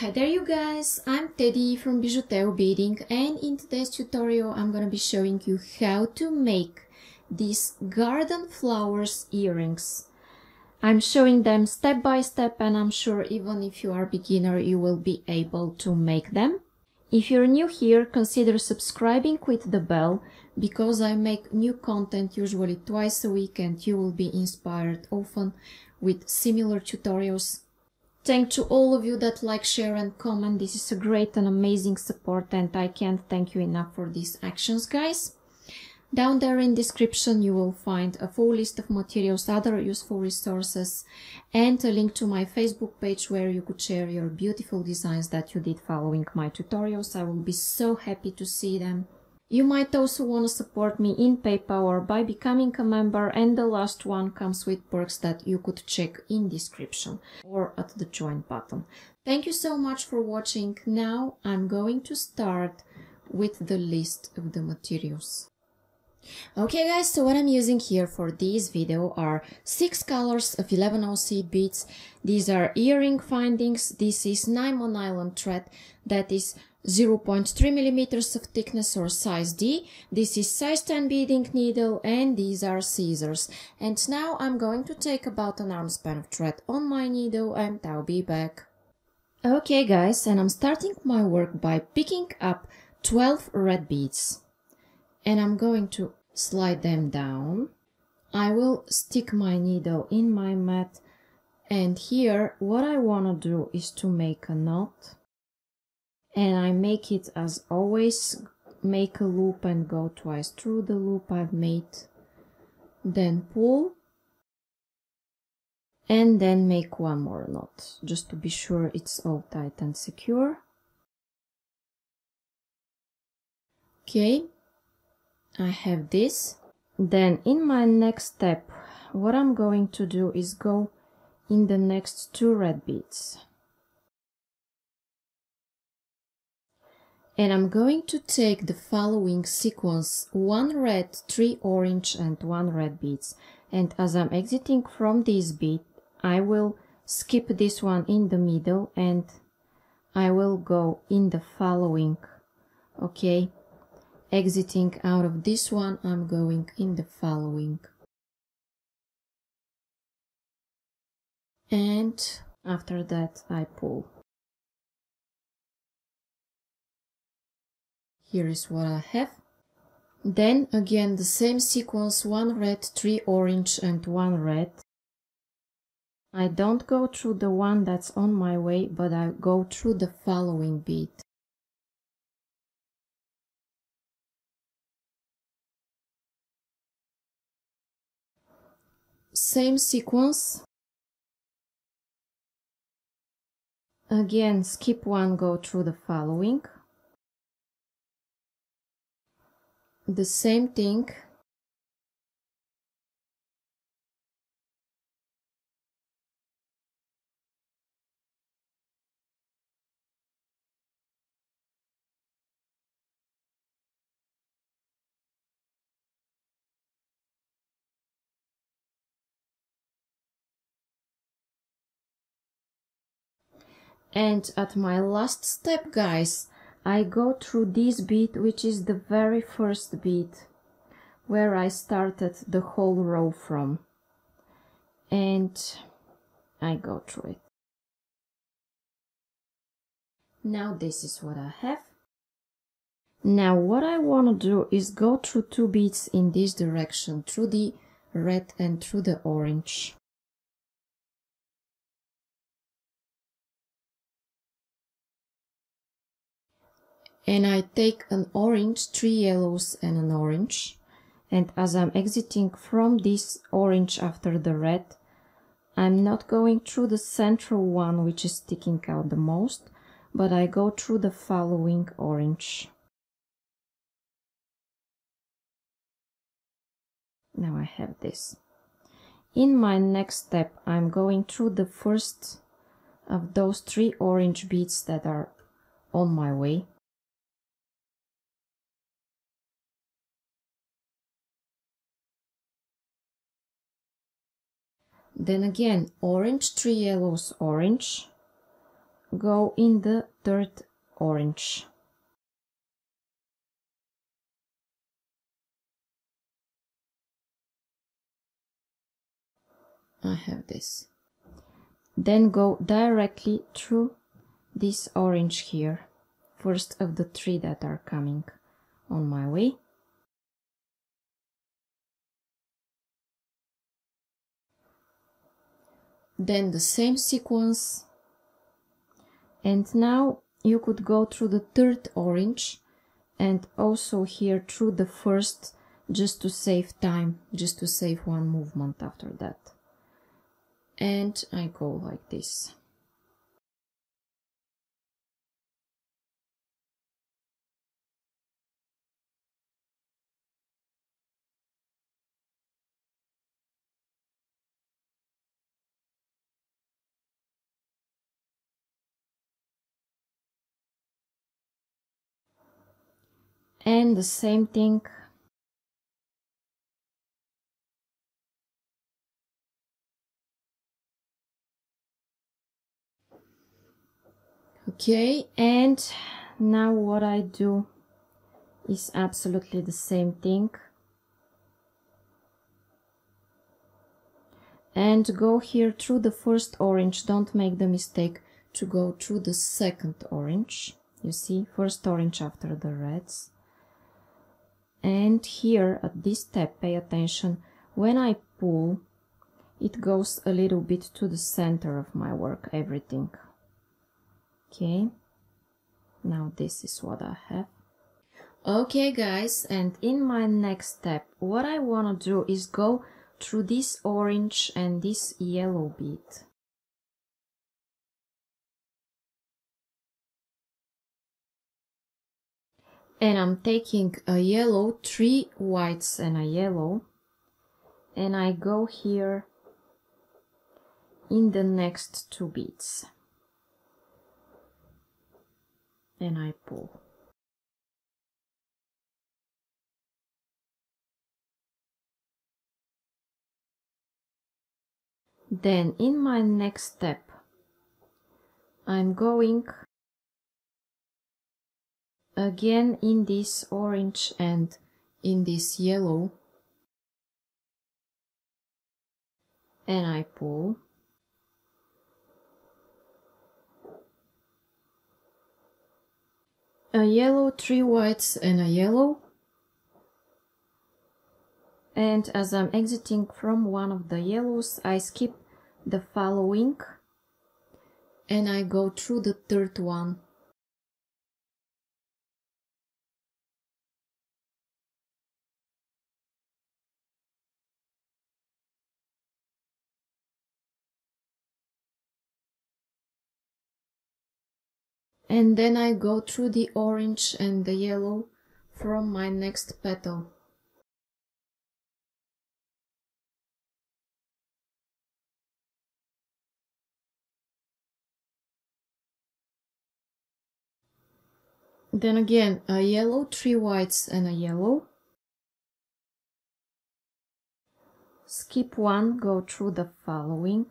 Hi there you guys, I'm Teddy from Bijuteo Beading and in today's tutorial I'm gonna be showing you how to make these garden flowers earrings. I'm showing them step by step and I'm sure even if you are a beginner you will be able to make them. If you're new here, consider subscribing with the bell because I make new content usually twice a week and you will be inspired often with similar tutorials Thank to all of you that like, share and comment. This is a great and amazing support and I can't thank you enough for these actions, guys. Down there in description you will find a full list of materials, other useful resources and a link to my Facebook page where you could share your beautiful designs that you did following my tutorials. I will be so happy to see them. You might also want to support me in PayPal or by becoming a member and the last one comes with perks that you could check in description or at the join button. Thank you so much for watching. Now I'm going to start with the list of the materials. Okay guys, so what I'm using here for this video are 6 colors of 11 O seed beads. These are earring findings. This is Nymo nylon thread that is 0.3 millimeters of thickness or size D. This is size 10 beading needle and these are scissors. And now I'm going to take about an arm span of thread on my needle and I'll be back. Okay guys, and I'm starting my work by picking up 12 red beads. And I'm going to slide them down. I will stick my needle in my mat and here what I want to do is to make a knot and I make it as always make a loop and go twice through the loop. I've made then pull and then make one more knot just to be sure it's all tight and secure. Okay I have this. Then in my next step what I'm going to do is go in the next two red beads and I'm going to take the following sequence one red three orange and one red beads. And as I'm exiting from this bead I will skip this one in the middle and I will go in the following. Okay? Exiting out of this one I'm going in the following. And after that I pull Here is what I have. Then again the same sequence, one red, three orange and one red. I don't go through the one that's on my way, but I go through the following bead. Same sequence. Again, skip one, go through the following. The same thing. And at my last step guys I go through this bead which is the very first bead where I started the whole row from and I go through it. Now this is what I have. Now what I want to do is go through two beads in this direction through the red and through the orange. And I take an orange, three yellows and an orange and as I'm exiting from this orange after the red I'm not going through the central one which is sticking out the most but I go through the following orange. Now I have this. In my next step I'm going through the first of those three orange beads that are on my way Then again, orange, three yellows, orange. go in the third orange. I have this. Then go directly through this orange here, first of the three that are coming on my way. Then the same sequence. And now you could go through the third orange and also here through the first just to save time, just to save one movement after that and I go like this. And the same thing. Okay and now what I do is absolutely the same thing. And go here through the first orange. Don't make the mistake to go through the second orange. You see first orange after the reds and here at this step pay attention. When I pull it goes a little bit to the center of my work everything. Okay. Now this is what I have. Okay guys. And in my next step what I want to do is go through this orange and this yellow bead and I'm taking a yellow, three whites and a yellow and I go here in the next two beads and I pull. Then in my next step, I'm going again in this orange and in this yellow and I pull a yellow, three whites and a yellow. And as I'm exiting from one of the yellows, I skip the following and I go through the third one. And then I go through the orange and the yellow from my next petal. Then again a yellow, three whites and a yellow. Skip one, go through the following.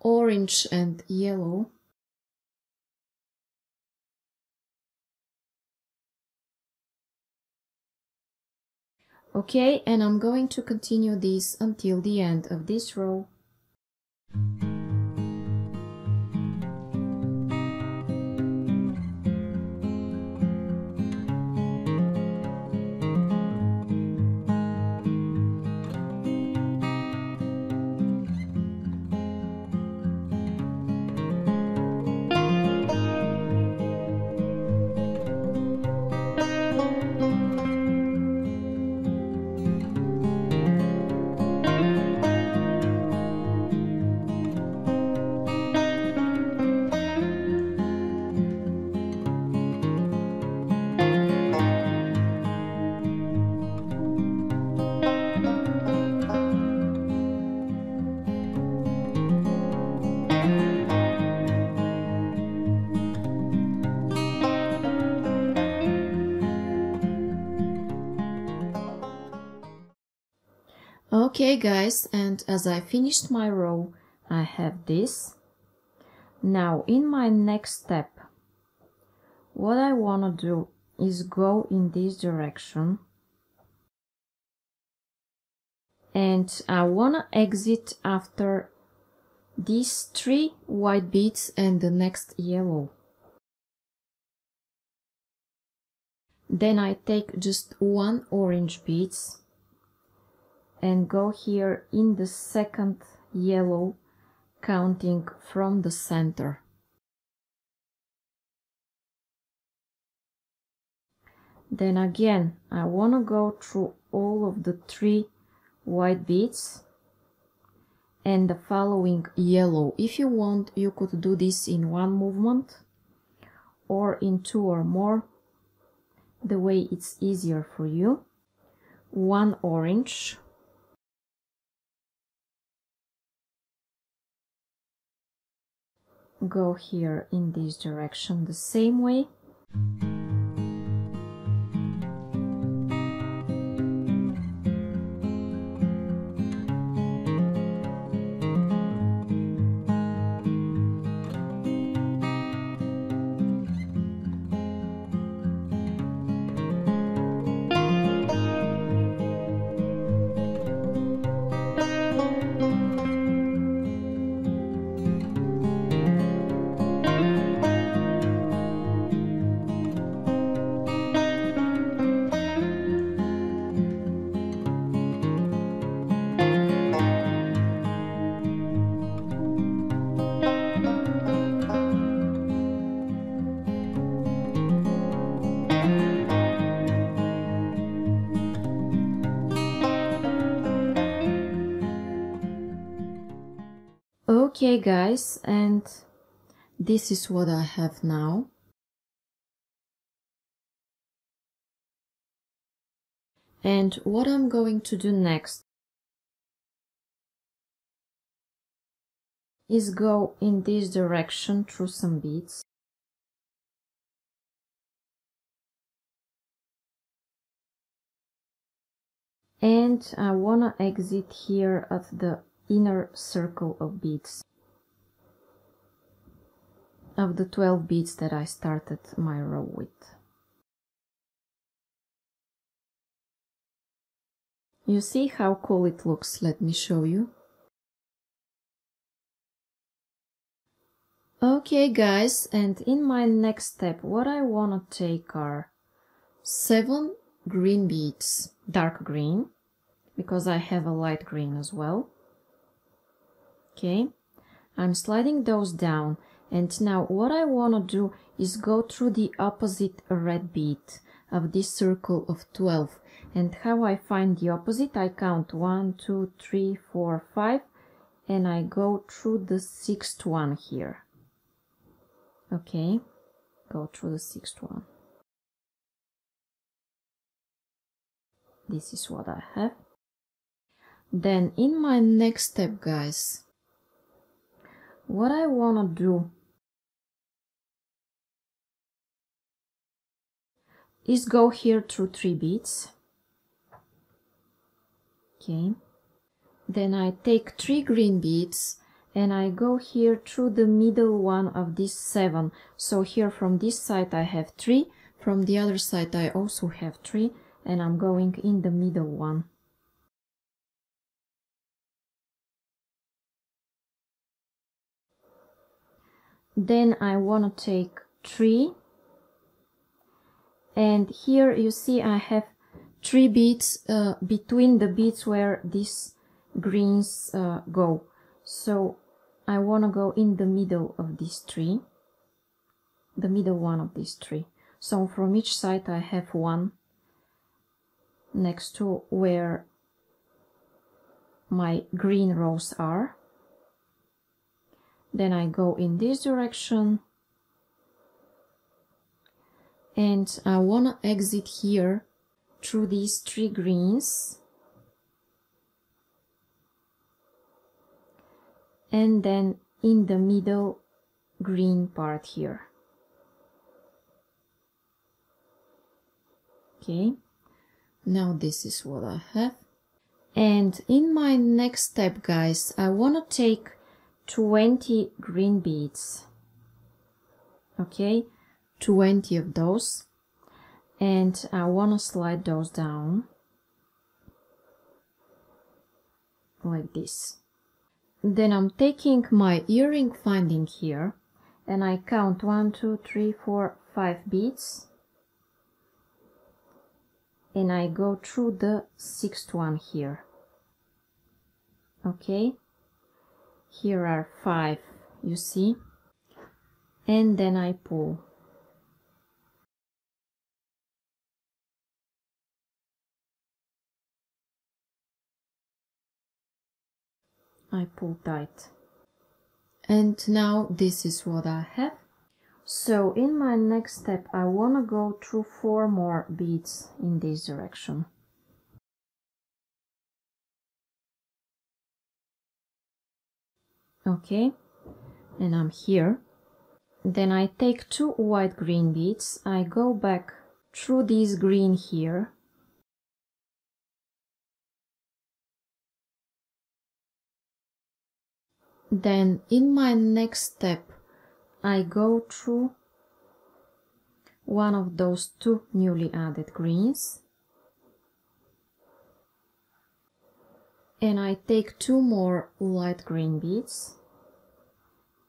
Orange and yellow. Okay and I'm going to continue this until the end of this row Okay guys, and as I finished my row, I have this. Now in my next step, what I want to do is go in this direction and I want to exit after these three white beads and the next yellow. Then I take just one orange beads and go here in the second yellow counting from the center. Then again, I want to go through all of the three white beads and the following yellow. If you want, you could do this in one movement or in two or more, the way it's easier for you. One orange, go here in this direction the same way Okay guys, and this is what I have now. And what I'm going to do next is go in this direction through some beads. And I wanna exit here at the inner circle of beads of the 12 beads that I started my row with. You see how cool it looks, let me show you. Okay guys, and in my next step what I wanna take are 7 green beads, dark green, because I have a light green as well okay I'm sliding those down and now what I want to do is go through the opposite red bead of this circle of 12 and how I find the opposite I count 1 2 3 4 5 and I go through the sixth one here. Okay go through the sixth one. This is what I have. Then in my next step guys what I want to do is go here through three beads. Okay. Then I take three green beads and I go here through the middle one of these seven. So here from this side I have three from the other side I also have three and I'm going in the middle one. Then I want to take 3 and here you see I have three beads uh, between the beads where these greens uh, go. So I want to go in the middle of these three the middle one of these three. So from each side I have one next to where my green rows are. Then I go in this direction and I want to exit here through these three greens. And then in the middle green part here. Okay. Now this is what I have. And in my next step, guys, I want to take 20 green beads. Okay, 20 of those. And I want to slide those down. Like this. Then I'm taking my earring finding here. And I count one, two, three, four, five beads. And I go through the sixth one here. Okay. Here are five you see. And then I pull I pull tight and now this is what I have so in my next step I want to go through four more beads in this direction. Okay, and I'm here. Then I take two white green beads, I go back through this green here. Then in my next step I go through one of those two newly added greens and I take two more light green beads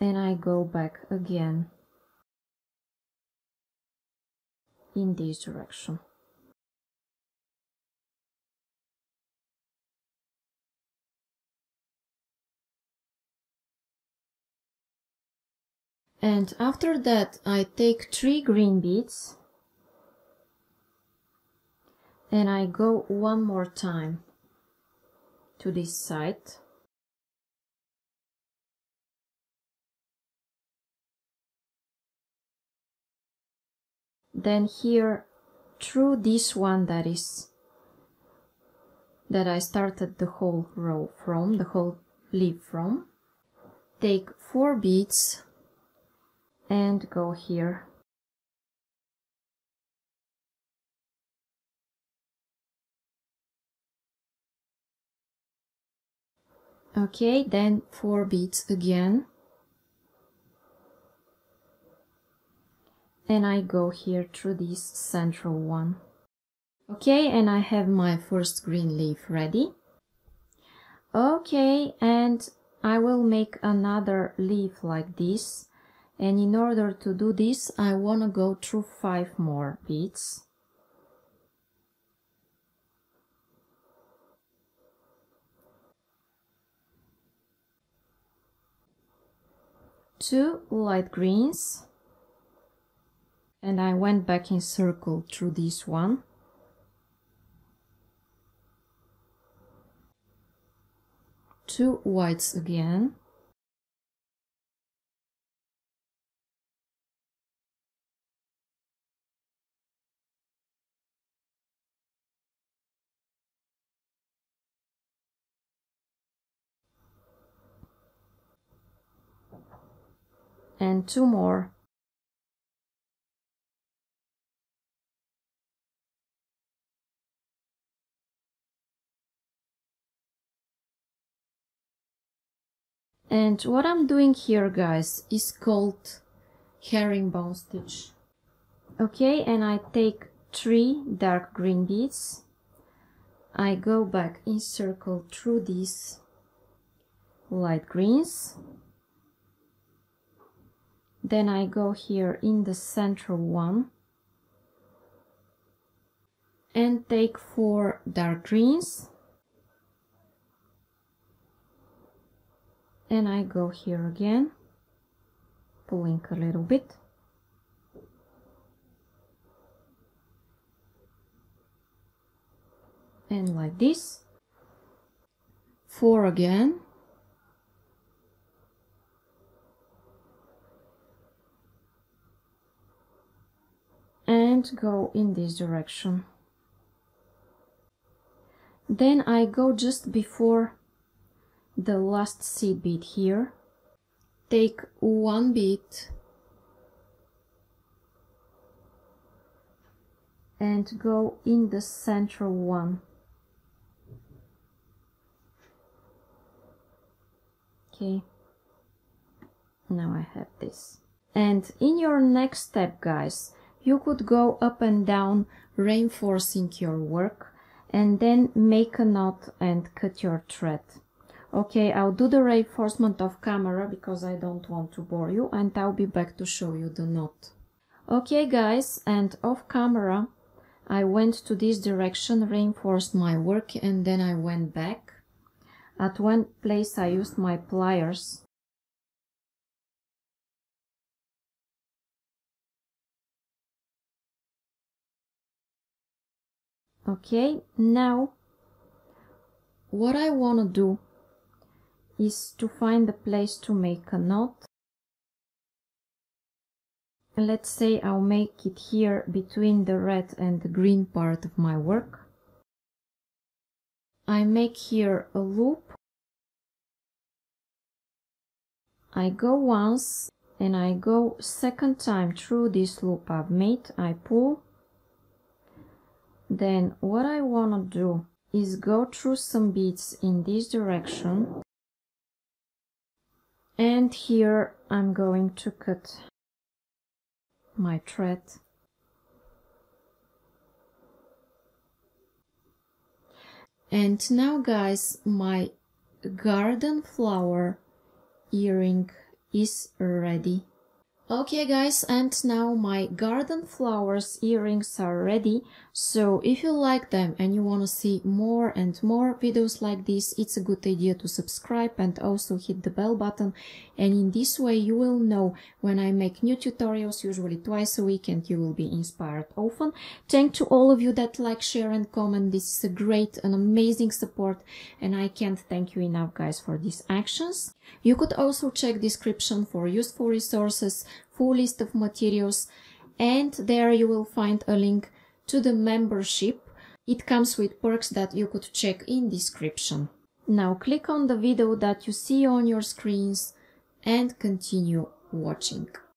and I go back again in this direction. And after that I take three green beads. And I go one more time to this side. Then here through this one that is that I started the whole row from the whole leaf from take four beads and go here. Okay then four beads again. And I go here through this central one. Okay and I have my first green leaf ready. Okay and I will make another leaf like this and in order to do this I want to go through five more beads two light greens. And I went back in circle through this one. Two whites again and two more. And what I'm doing here guys is called herringbone stitch. Okay and I take three dark green beads. I go back in circle through these light greens then I go here in the central one. And take four dark greens. And I go here again. Pulling a little bit. And like this. Four again and go in this direction. Then I go just before the last seed bead here. Take one bead and go in the central one. okay now I have this and in your next step guys you could go up and down reinforcing your work and then make a knot and cut your thread. Okay I'll do the reinforcement off camera because I don't want to bore you and I'll be back to show you the knot. Okay guys and off camera I went to this direction reinforced my work and then I went back. At one place I used my pliers okay now what I want to do is to find a place to make a knot. Let's say I'll make it here between the red and the green part of my work. I make here a loop. I go once and I go second time through this loop I've made. I pull then what I want to do is go through some beads in this direction. And here I'm going to cut my thread. And now guys my garden flower earring is ready Okay guys, and now my garden flowers earrings are ready. So if you like them and you want to see more and more videos like this, it's a good idea to subscribe and also hit the bell button. And in this way you will know when I make new tutorials, usually twice a week, and you will be inspired often. Thank to all of you that like, share and comment. This is a great and amazing support and I can't thank you enough guys for these actions. You could also check description for useful resources, full list of materials, and there you will find a link to the membership. It comes with perks that you could check in description. Now click on the video that you see on your screens and continue watching.